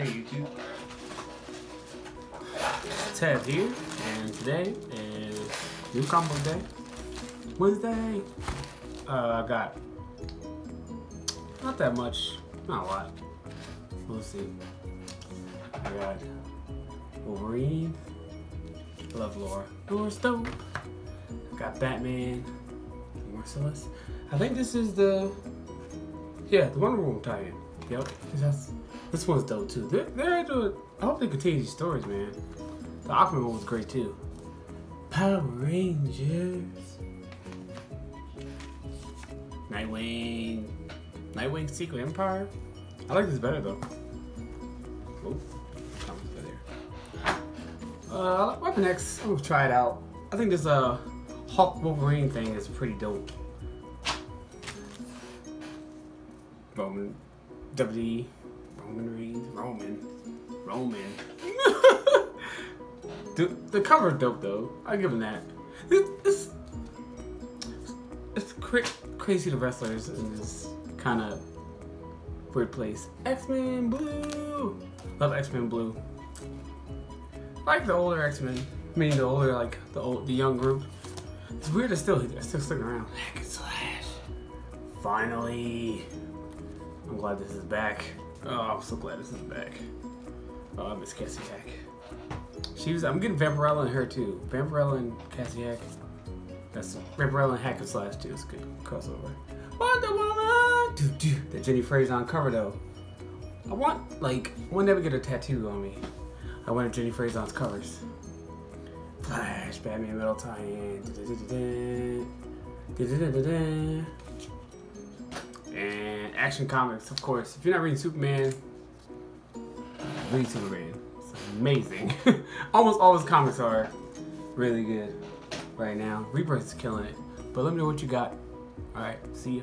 Hey YouTube. Ted here, and today is new combo day. Wednesday. Uh, I got not that much, not a lot. We'll see. I got Wolverine. Love Laura. Laura's dope. I got Batman. Merciless. I think this is the yeah the Wonder Woman tie-in. Yep. That's, this one's dope too. They're, they're doing. I hope they continue these stories, man. The Aquaman one was great too. Power Rangers. Nightwing. Nightwing Secret Empire. I like this better though. Oh, comments better. Uh, Weapon X. I'm gonna try it out. I think this uh Hulk Wolverine thing is pretty dope. Roman, WWE, Roman Reigns, Roman, Roman. the the cover dope though. I give him that. It's it's, it's cra- crazy the wrestlers in this kind of weird place. X Men Blue. Love X Men Blue. Like the older X Men. I mean the older like the old the young group. It's weird. They're still they're still sticking around. Hack and slash. Finally. I'm glad this is back. Oh, I'm so glad this is back. Oh, I miss Cassie Hack. She was. I'm getting Vampirella and her too. Vampirella and Cassie Hack. That's Vampirella and Hack and Slash too. It's good crossover. Wonder Woman. Do do. The Jenny Frison on cover though. I want like one day never get a tattoo on me. I want a Jenny Frison on covers. Flash, Batman Metal tie-in. Action Comics, of course. If you're not reading Superman, read Superman. It's amazing. Almost all his comics are really good right now. Rebirth is killing it. But let me know what you got. Alright, see ya.